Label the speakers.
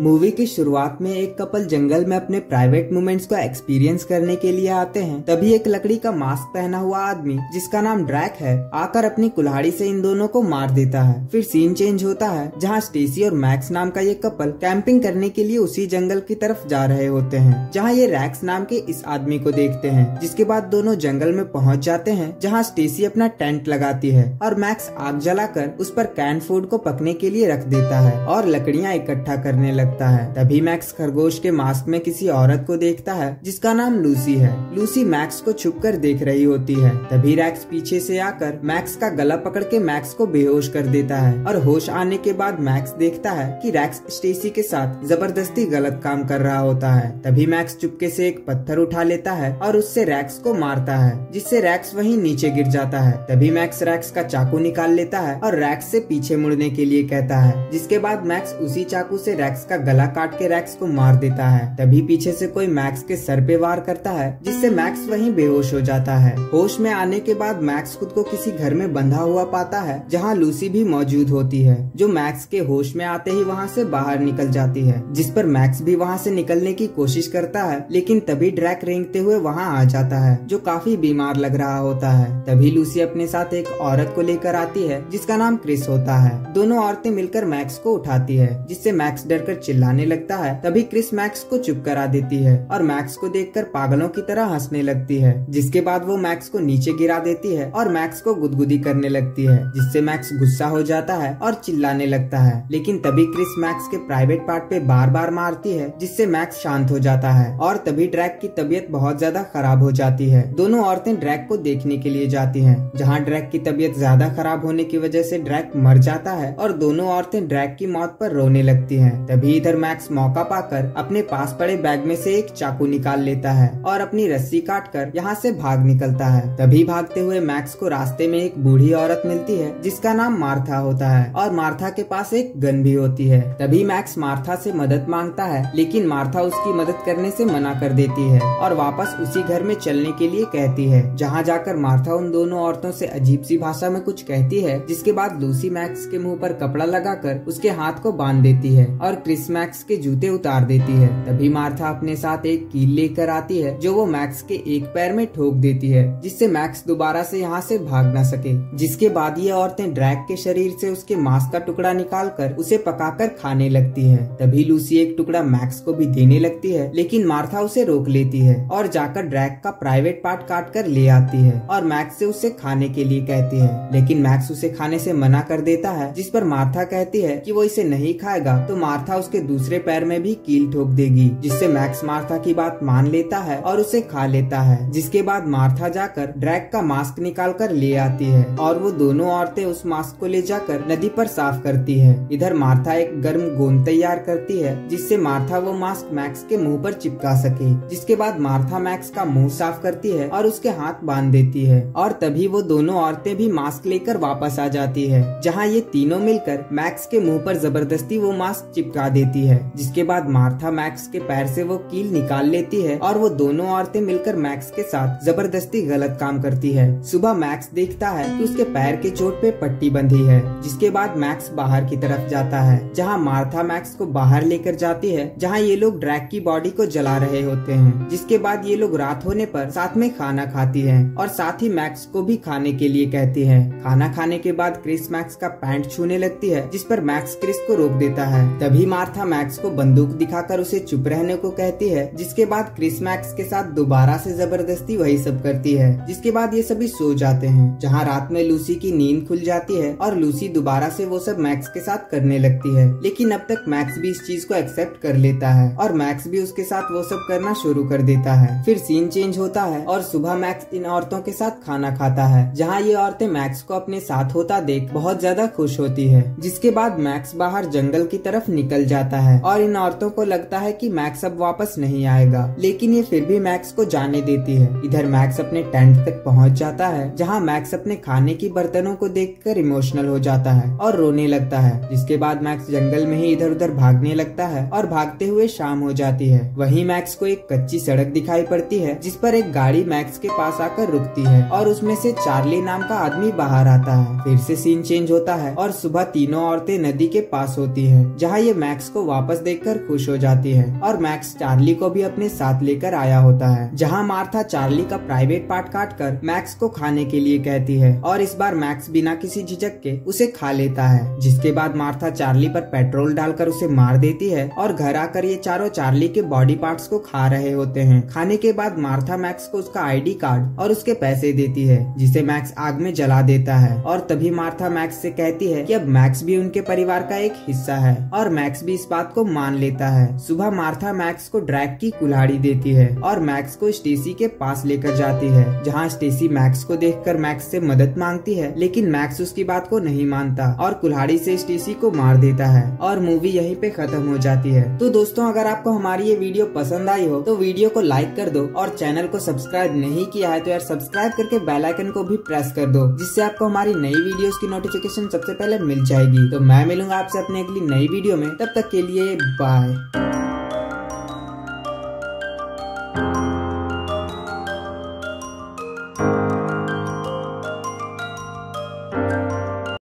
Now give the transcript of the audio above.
Speaker 1: Movie की शुरुआत में एक कपल जंगल में अपने प्राइवेट मोमेंट्स को एक्सपीरियंस करने के लिए आते हैं। तभी एक लकड़ी का मास्क पहना हुआ आदमी, जिसका नाम ड्रैक है, आकर अपनी कुल्हाड़ी से इन दोनों को मार देता है। फिर सीन चेंज होता है, जहाँ स्टेसी और मैक्स नाम का ये कपल कैंपिंग करने के लिए उसी जंगल की तरफ़ जा रहे होते हैं, जहाँ ये रैक्स नाम के इस आदमी को देखते हैं, जिसके बाद दोनों जंगल में पहुँच जाते हैं, जहाँ स्टेसी अपना टेंट लगाती है और मैक्स आग जलाकर उस पर कैन फ़ूड को पकने के लिए रख देता है और लकड़ियाँ इकट्ठा करने लगता है। तभी मैक्स खरगोश के मास्क में किसी औरत को देखता है, जिसका नाम लूसी है। लूसी मैक्स को छुप कर देख रही होती है। तभी रैक्स पीछे से आकर मैक्स का गला पकड़ के मैक्स को बेहोश कर देता है और होश आने के बाद मैक्स देखता है कि रैक्स स्टेसी के साथ ज़बरदस्ती गलत काम कर रहा होता है। तभी मैक्स चुपके से एक पत्थर उठा लेता है और उससे रैक्स को मारता है, जिससे रैक्स वहीं नीचे गिर जाता है। तभी मैक्स रैक्स का चाकू निकाल लेता है और रैक्स से पीछे मुड़ने के लिए कहता है, जिसके बाद मैक्स उसी चाकू से रैक्स का गला काट के रैक्स को मार देता है। तभी पीछे से कोई मैक्स के सर पे वार करता है, जिससे मैक्स वहीं बेहोश हो जाता है। होश में आने के बाद मैक्स खुद को किसी घर में बंधा हुआ पाता है, जहाँ लूसी भी मौजूद होती है, जो मैक्स के होश में आते ही वहाँ से बाहर निकल जाती है, जिस पर मैक्स भी वहाँ से निकलने की कोशिश करता है, लेकिन तभी ड्रैक रेंगते हुए वहाँ आ जाता है, जो काफ़ी बीमार लग रहा होता है। तभी लूसी अपने साथ एक औरत को लेकर आती है, जिसका नाम क्रिस होता है। दोनों औरतें मिलकर मैक्स को उठाती है, जिससे मैक्स डर कर चिल्लाने लगता है, तभी क्रिस मैक्स को चुप करा देती है और मैक्स को देखकर पागलों की तरह हंसने लगती है, जिसके बाद वो मैक्स को नीचे गिरा देती है और मैक्स को गुदगुदी करने लगती है, जिससे मैक्स गुस्सा हो जाता है और चिल्लाने लगता है। लेकिन तभी क्रिस मैक्स के प्राइवेट पार्ट पे बार बार मारती है, जिससे मैक्स शांत हो जाता है और तभी ड्रैक की तबीयत बहुत ज़्यादा खराब हो जाती है। दोनों औरतें ड्रैक को देखने के लिए जाती हैं, जहाँ ड्रैक की तबीयत ज़्यादा खराब होने की वजह से ड्रैक मर जाता है और दोनों औरतें ड्रैक की मौत पर रोने लगती हैं। तभी इधर मैक्स मौका पाकर अपने पास पड़े बैग में से एक चाकू निकाल लेता है और अपनी रस्सी काट कर यहाँ से भाग निकलता है। तभी भागते हुए मैक्स को रास्ते में एक बूढ़ी औरत मिलती है, जिसका नाम मार्था होता है और मार्था के पास एक गन भी होती है। तभी मैक्स मार्था से मदद माँगता है, लेकिन मार्था उसकी मदद करने से मना कर देती है और वापस उसी घर में चलने के लिए कहती है, जहाँ जाकर मार्था उन दोनों औरतों से अजीब सी भाषा में कुछ कहती है, जिसके बाद लूसी मैक्स के मुँह पर कपड़ा लगाकर उसके हाथ को बाँध देती है और क्रिस मैक्स के जूते उतार देती है। तभी मार्था अपने साथ एक कील लेकर आती है, जो वो मैक्स के एक पैर में ठोक देती है, जिससे मैक्स दोबारा से यहाँ से भाग न सके। जिसके बाद ये औरतें ड्रैग के शरीर से उसके मांस का टुकड़ा निकाल कर उसे पकाकर खाने लगती है। तभी लूसी एक टुकड़ा मैक्स को भी देने लगती है, लेकिन मार्था उसे रोक लेती है और जाकर ड्रैग का प्राइवेट पार्ट काट कर ले आती है और मैक्स से उसे खाने के लिए कहती है। लेकिन मैक्स उसे खाने से मना कर देता है, जिस पर मार्था कहती है कि वो इसे नहीं खाएगा तो मार्था उसके दूसरे पैर में भी कील ठोक देगी, जिससे मैक्स मार्था की बात मान लेता है और उसे खा लेता है, जिसके बाद मार्था जाकर ड्रैग का मास्क निकाल कर ले आती है, और वो दोनों औरतें उस मास्क को ले जाकर नदी पर साफ़ करती है। इधर मार्था एक गर्म गोंद तैयार करती है, जिससे मार्था वो मास्क मैक्स के मुँह पर चिपका सके, जिसके बाद मार्था मैक्स का मुँह साफ़ करती है और उसके हाथ बाँध देती है, और तभी वो दोनों औरतें भी मास्क लेकर वापस आ जाती है, जहाँ ये तीनों मिलकर मैक्स के मुँह पर ज़बरदस्ती वो मास्क चिपका देती है, जिसके बाद मार्था मैक्स के पैर से वो कील निकाल लेती है और वो दोनों औरतें मिलकर मैक्स के साथ ज़बरदस्ती गलत काम करती है। सुबह मैक्स देखता है कि उसके पैर के चोट पे पट्टी बंधी है, जिसके बाद मैक्स बाहर की तरफ़ जाता है, जहाँ मार्था मैक्स को बाहर लेकर जाती है, जहाँ ये लोग ड्रैग की बॉडी को जला रहे होते हैं, जिसके बाद ये लोग रात होने पर साथ में खाना खाती है और साथ ही मैक्स को भी खाने के लिए कहती है। खाना खाने के बाद क्रिस मैक्स का पैंट छूने लगती है, जिस पर मैक्स क्रिस को रोक देता है। तभी मार्था मैक्स को बंदूक दिखाकर उसे चुप रहने को कहती है, जिसके बाद क्रिस मैक्स के साथ दोबारा से ज़बरदस्ती वही सब करती है, जिसके बाद ये सभी सो जाते हैं, जहाँ रात में लूसी की नींद खुल जाती है और लूसी दोबारा से वो सब मैक्स के साथ करने लगती है, लेकिन अब तक मैक्स भी इस चीज़ को एक्सेप्ट कर लेता है, और मैक्स भी उसके साथ वो सब करना शुरू कर देता है। फिर सीन चेंज होता है और सुबह मैक्स इन औरतों के साथ खाना खाता है, जहाँ ये औरतें मैक्स को अपने साथ होता देख बहुत ज़्यादा खुश होती है, जिसके बाद मैक्स बाहर जंगल की तरफ़ निकल जाता है। और इन औरतों को लगता है कि मैक्स अब वापस नहीं आएगा। लेकिन ये फिर भी मैक्स को जाने देती है। इधर मैक्स अपने टेंट तक पहुँच जाता है, जहाँ मैक्स अपने खाने की बर्तनों को देखकर इमोशनल हो जाता है और रोने लगता है, जिसके बाद मैक्स जंगल में ही इधर उधर भागने लगता है और भागते हुए शाम हो जाती है। वही मैक्स को एक कच्ची सड़क दिखाई पड़ती है, जिस पर एक गाड़ी मैक्स के पास आकर रुकती है और उसमें से चार्ली नाम का आदमी बाहर आता है। फिर से सीन चेंज होता है और सुबह तीनों औरतें नदी के पास होती है, जहाँ ये मैक्स मैक्स को वापस देखकर खुश हो जाती है और मैक्स चार्ली को भी अपने साथ लेकर आया होता है। जहाँ मार्था चार्ली का प्राइवेट पार्ट काट कर मैक्स को खाने के लिए कहती है और इस बार मैक्स बिना किसी झिझक के उसे खा लेता है, जिसके बाद मार्था चार्ली पर पेट्रोल डालकर उसे मार देती है और घर आकर ये चारों चार्ली के बॉडी पार्ट्स को खा रहे होते हैं। खाने के बाद मार्था मैक्स को उसका आईडी कार्ड और उसके पैसे देती है, जिसे मैक्स आग में जला देता है। और तभी मार्था मैक्स से कहती है कि अब मैक्स भी उनके परिवार का एक हिस्सा है और मैक्स भी इस बात को मान लेता है। सुबह मार्था मैक्स को ड्रैग की कुल्हाड़ी देती है और मैक्स को स्टेसी के पास लेकर जाती है, जहाँ स्टेसी मैक्स को देखकर मैक्स से मदद मांगती है, लेकिन मैक्स उसकी बात को नहीं मानता और कुल्हाड़ी से स्टेसी को मार देता है और मूवी यहीं पे खत्म हो जाती है। तो दोस्तों, अगर आपको हमारी ये वीडियो पसंद आई हो तो वीडियो को लाइक कर दो और चैनल को सब्सक्राइब नहीं किया है तो यार सब्सक्राइब करके बेल आइकन को भी प्रेस कर दो, जिससे आपको हमारी नई वीडियोस की नोटिफिकेशन सबसे पहले मिल जाएगी। तो मैं मिलूँगा आपसे अपने अगली नई वीडियो में, तब तक के लिए बाय